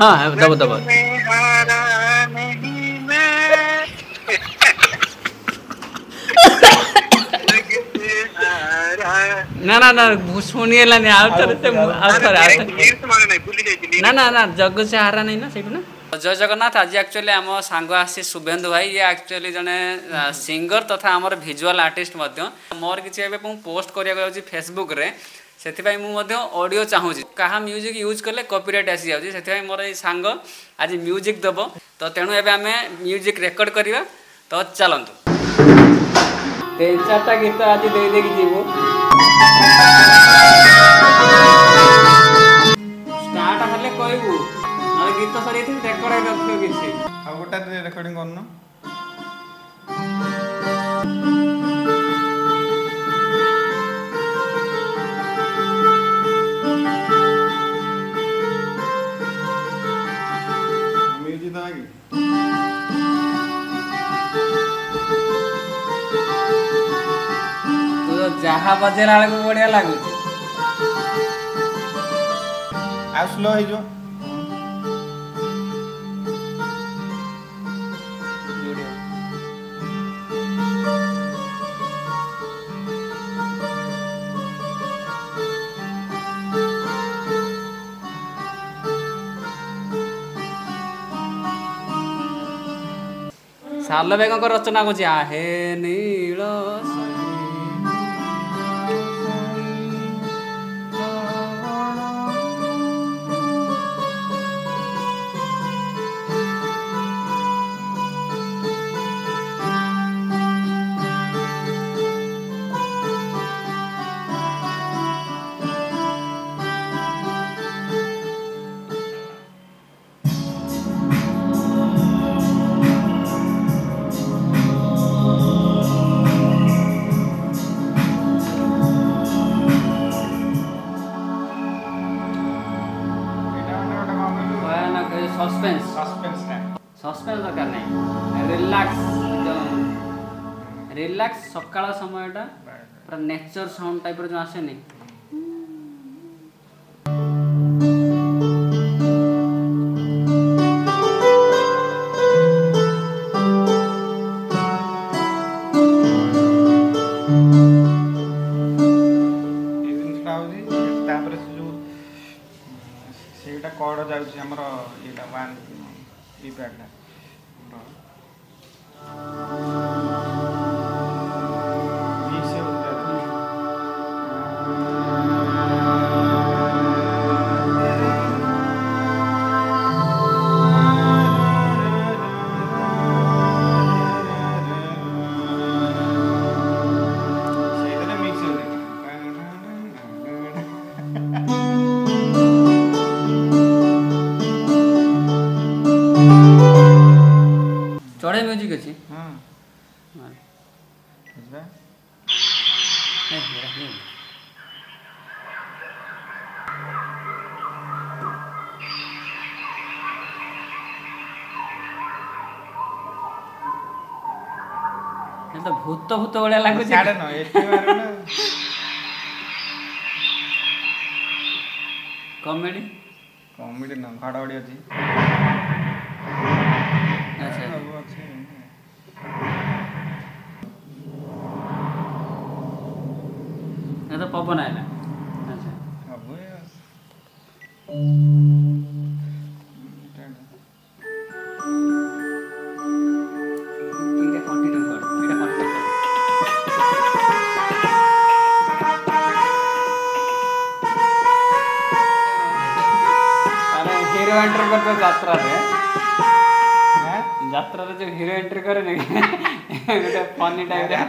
हाँ दबो दबो না না না শুনিয়ে লানি আউ ଆଉ ଥରେ ନାହିଁ ନା ସେଇଠୁ জয় জগন্নাথ আজি একচুয়ালি আম সাঙ্গ আসছে শুভেন্দু ভাই ইয়ে একচুয়ালি জনে সিঙ্গর তথা আমার ভিজুয়াল আর্টিস্ট মধ্য মোর কিছু এবে পোস্ট করিয়া যাচ্ছি রে ସେଥିପାଇଁ ମୁଁ ମଧ୍ୟ ଅଡ଼ିଓ ଚାହୁଁଛି କାହା ମ୍ୟୁଜିକ୍ ୟୁଜ୍ କଲେ କପିରାଇଟ୍ ଆସିଯାଉଛି ସେଥିପାଇଁ ମୋର ଏଇ ସାଙ୍ଗ ଆଜି ମ୍ୟୁଜିକ୍ ଦେବ ତ ତେଣୁ ଏବେ ଆମେ ମ୍ୟୁଜିକ୍ ରେକର୍ଡ଼ କରିବା ତ ଚାଲନ୍ତୁ ତିନି ଚାରିଟା ଗୀତ ଆଜି ଦେଇ ଦେଇକି ଯିବୁ ଷ୍ଟାର୍ଟ ହେଲେ କହିବୁ ନହେଲେ ଗୀତ ସରିଯାଇଥିବ ରେକର୍ଡ଼ ହେଇ ନଥିବ କିଛି ଆଉ ଗୋଟେ ରେକର୍ଡିଂ କରୁନୁ మహా ବେଳକୁ ବଢିଆ ଲାଗୁଛି ଆଉ ସ୍ଲୋ ହେଇଯିବ ସାଲ ବେଗଙ୍କ ରଚନା କହୁଛି ଆହେ ନୀଳ सस्पेंस सस्पेंस है सस्पेंस दरकार नहीं रिलैक्स एकदम रिलैक्स सकाळ समयटा पूरा नेचर साउंड टाइप रो जो आसेनी ତାପରେ ସେ ଯେଉଁ ସେଇଟା କଡ଼ ଯାଉଛି ଆମର ଏଇଟା ୱାନ୍ ଏଇ ବ୍ୟାଗ୍ଟା ତ ଭୂତ ଭୂତ ଭଳିଆ ଲାଗୁଛି କମେଡି କମେଡି ନା ଘଡ଼ଘଡ଼ି ଅଛି ପବନ ଆଇଲା যাত্রাতে হ্যাঁ যাত্রাতে যে হিরো এন্ট্রি করে নাকি এটা ফানি টাইপের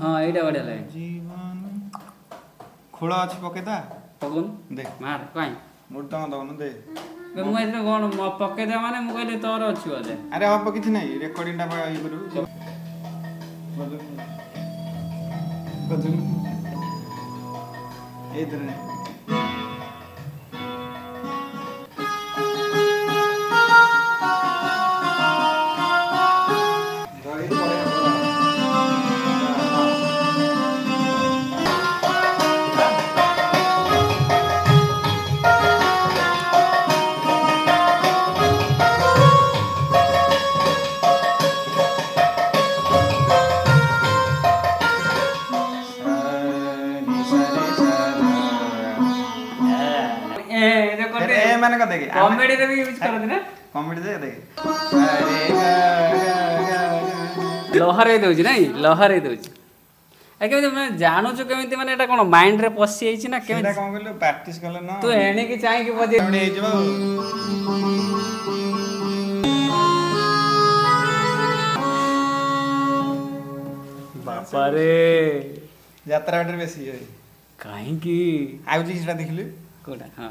হ্যাঁ এইটা বড় লাগে জীবন খোলা আছে পকেটা পকন দে মার কই মোটা মা দবন দে ମୁଁ ଏଥିରେ କ'ଣ ପକେଇଦେବା ମାନେ ମୁଁ କହିଲି ତୋର ଅଛି ବୋଧେ ଆରେ ହବ କିଛି ନାହିଁ ରେକର୍ଡିଂଟା ଇଏ କରିବୁ ଏଇଥିରେ କମେଡିରେ ବି ଲହରେଇ ଦେଉଛି ନାଇଁ ଲହରେଇ ଦେଉଛି କେମିତି ମାନେ ଜାଣୁଛୁ କେମିତି ମାନେ ଏଇଟା କ'ଣ ମାଇଣ୍ଡରେ ପଶି ଯାଇଛି ନା କେମିତି କ'ଣ କହିଲୁ ପ୍ରାକ୍ଟିସ୍ କଲେ ନା ତୁ ଏଣିକି ଚାହିଁକି ବଜେଇ ହେଇଯିବ ବାପାରେ ଯାତ୍ରା ବାଟରେ ବେଶୀ କାହିଁକି ଆଉ ଜିନିଷଟା ଦେଖିଲୁ କୋଉଟା ହଁ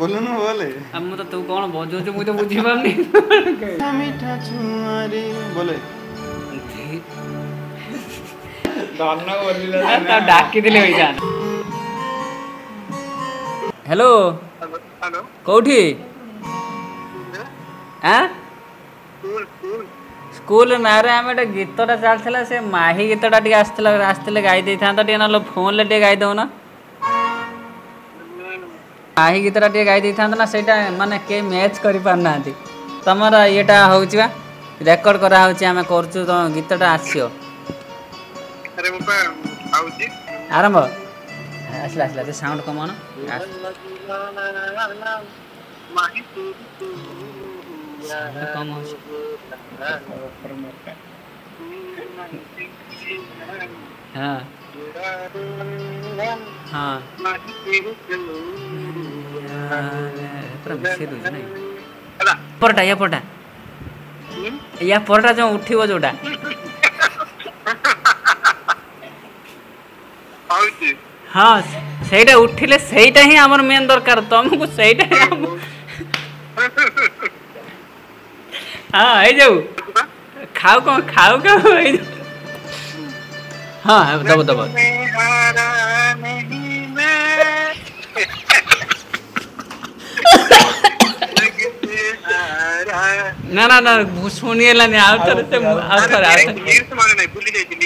বলুন বলে আমি তো তো কোন બોજો છો હું તો બુજી પામની મીઠા છુમારી বলে দন্না বলিলা তা ডাকি দিলে হই যান হ্যালো হ্যালো কোঠি হ্যাঁ স্কুল নারে আমি এটা গীতটা চালছিলা সে মাহি গীতটা টিকে আসছিল গাই দেইথান্তা টিকে না গাই না ଆହି ଗୀତଟା ଟିକେ ଗାଇ ଦେଇଥାନ୍ତ ନା ସେଇଟା ମାନେ କେହି ମ୍ୟାଚ୍ କରିପାରୁନାହାନ୍ତି ତମର ଇଏଟା ହେଉଛି ବା ରେକର୍ଡ କରାହେଉଛି ଆମେ କରୁଛୁ ତମ ଗୀତଟା ଆସିବ ଆରମ୍ଭ ଆସିଲା ଆସିଲା ସେ ସାଉଣ୍ଡ କମନ କମ ହେଉଛି हाँ हाँ ମିଶେଇ ଦେଉଛି ନାଇଁ ଏପଟଟା ଏପଟା ୟା ପରଟା ଯେଉଁ ଉଠିବ ଯେଉଁଟା ହଁ ସେଇଟା ଉଠିଲେ ସେଇଟା ହିଁ ଆମର ମେନ୍ ଦରକାର ତମକୁ ସେଇଟା ହଁ ହେଇଯାଉ ଖାଉ କ'ଣ ଖାଉ ଖାଉ ହେଇଯାଉ हाँ, हाँ दबो दबो ना ना ना सुनिए ला नहीं से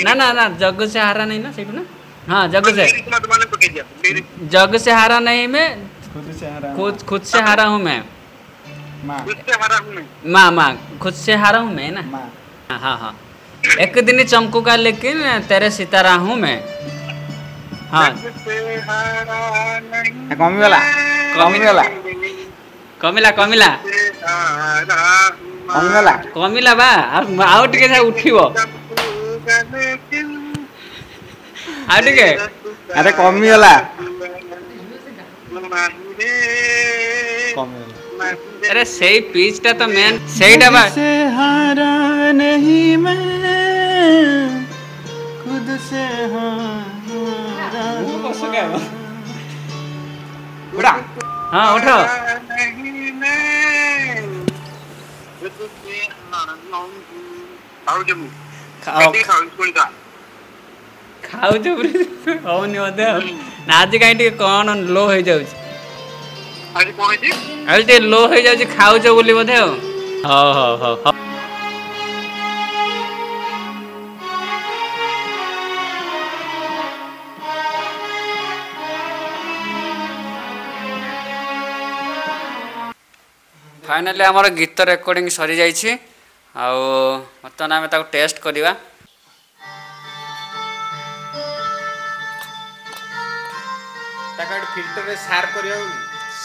ना ना ना जग से हारा नहीं ना सही ना हाँ जग से तो जग से हारा नहीं मैं खुद से हारा खुद खुद से हारा हूँ मैं माँ माँ माँ खुद से हारा हूँ मैं ना हाँ हाँ एक दिन चमकूगा लेकिन तेरे सितारा हूँ मैं हाँ कमी वाला हाँ। कमी वाला कमिला कमिला कमिला कमिला बा आउ टिके से उठिबो आउ टिके अरे कमिला अरे सही पीच टा तो मैन सही डबा से हारा नहीं मैं खुद से हारा हाँ उठो खाऊ जब खाऊ जब नहीं होते आज कहीं टी कौन लो हो जाऊ ଆଜି କ'ଣ ହେଇଛି ଆଜି ଟିକେ ଲୋ ହେଇଯାଉଛି ଖାଉଛ ବୋଲି ବୋଧେ ଆଉ ହଉ ହଉ ହଉ ফাইনালি আমার গীত রেকর্ডিং সরি আউ আর্তমান আমি তাকে টেস্ট করিবা তাকে ফিল্টরে সার করি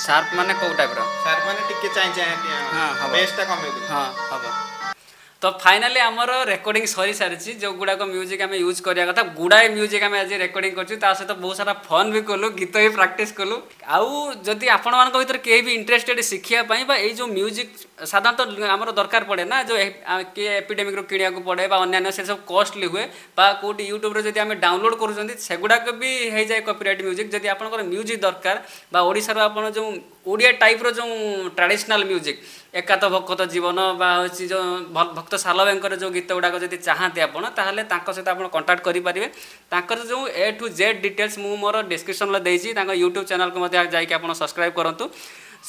ସାର୍ପ ମାନେ କେଉଁ ଟାଇପ୍ର ସାର୍ପ ମାନେ ଟିକେ ଚାଇଁ ଚାଇଁ ହଁ ବେସ୍ଟା କମେଇ ହଁ ହେବ তো ফাইনালি আমার রেকর্ডিং সরি সারিছি যেগুড়া মিউজিক আমি ইউজ করা কথা গুড়ায়ে মিউজিক আমি আজ রেকর্ডিং করছি তা সহ বহু সারা ফন বি কলু গীত বি প্রাকটিস কলু আউ যদি আপনার ভিতরে কে বি ইন্টারেস্টেড শিখিয়া পাই বা এই যে মিউজিক সাধারণত আমার দরকার পড়ে না যে কে এপিডেমিক রু কিনিয়া পড়ে বা অন্যান্য সে সব কস্টলি হুয়ে বা কোটি ইউট্যুব্রে যদি আমি ডাউনলোড করছেন সেগুড়াক বি হয়ে যায় কপিরাইট মিউজিক যদি আপনার মিউজিক দরকার বা ওড়িশার আপনার যে ଓଡ଼ିଆ ଟାଇପ୍ର ଯେଉଁ ଟ୍ରାଡ଼ିସନାଲ୍ ମ୍ୟୁଜିକ୍ ଏକାତ ଭକତ ଜୀବନ ବା ହେଉଛି ଯେଉଁ ଭକ୍ତ ସାଲବେଙ୍କର ଯେଉଁ ଗୀତ ଗୁଡ଼ାକ ଯଦି ଚାହାନ୍ତି ଆପଣ ତାହେଲେ ତାଙ୍କ ସହିତ ଆପଣ କଣ୍ଟାକ୍ଟ କରିପାରିବେ ତାଙ୍କର ଯେଉଁ ଏ ଟୁ ଜେଡ଼୍ ଡିଟେଲ୍ସ ମୁଁ ମୋର ଡିସ୍କ୍ରିପ୍ସନ୍ରେ ଦେଇଛି ତାଙ୍କ ୟୁଟ୍ୟୁବ୍ ଚ୍ୟାନେଲ୍କୁ ମଧ୍ୟ ଯାଇକି ଆପଣ ସବସ୍କ୍ରାଇବ୍ କରନ୍ତୁ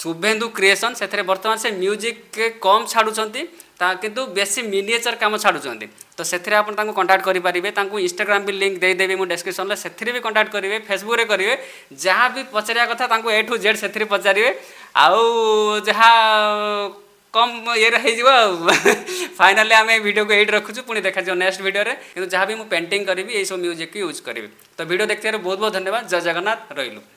ଶୁଭେନ୍ଦୁ କ୍ରିଏସନ୍ ସେଥିରେ ବର୍ତ୍ତମାନ ସେ ମ୍ୟୁଜିକ୍ କମ୍ ଛାଡ଼ୁଛନ୍ତି ତା କିନ୍ତୁ ବେଶୀ ମିନିଏଚର୍ କାମ ଛାଡ଼ୁଛନ୍ତି ତ ସେଥିରେ ଆପଣ ତାଙ୍କୁ କଣ୍ଟାକ୍ଟ କରିପାରିବେ ତାଙ୍କୁ ଇନଷ୍ଟାଗ୍ରାମ୍ ବି ଲିଙ୍କ୍ ଦେଇଦେବି ମୁଁ ଡେସ୍କ୍ରିପ୍ସନ୍ରେ ସେଥିରେ ବି କଣ୍ଟାକ୍ଟ କରିବେ ଫେସବୁକ୍ରେ କରିବେ ଯାହା ବି ପଚାରିବା କଥା ତାଙ୍କୁ ଏ ଟୁ ଜେଡ଼୍ ସେଥିରେ ପଚାରିବେ ଆଉ ଯାହା କମ୍ ଇଏରେ ହେଇଯିବ ଆଉ ଫାଇନାଲି ଆମେ ଭିଡ଼ିଓକୁ ଏଇଠି ରଖୁଛୁ ପୁଣି ଦେଖାଯିବ ନେକ୍ସଟ ଭିଡ଼ିଓରେ କିନ୍ତୁ ଯାହା ବି ମୁଁ ପେଣ୍ଟିଂ କରିବି ଏଇସବୁ ମ୍ୟୁଜିକ୍ ୟୁଜ୍ କରିବି ତ ଭିଡ଼ିଓ ଦେଖିଥିବାରୁ ବହୁତ ବହୁତ ଧନ୍ୟବାଦ ଜୟ ଜଗନ୍ନାଥ ରହିଲୁ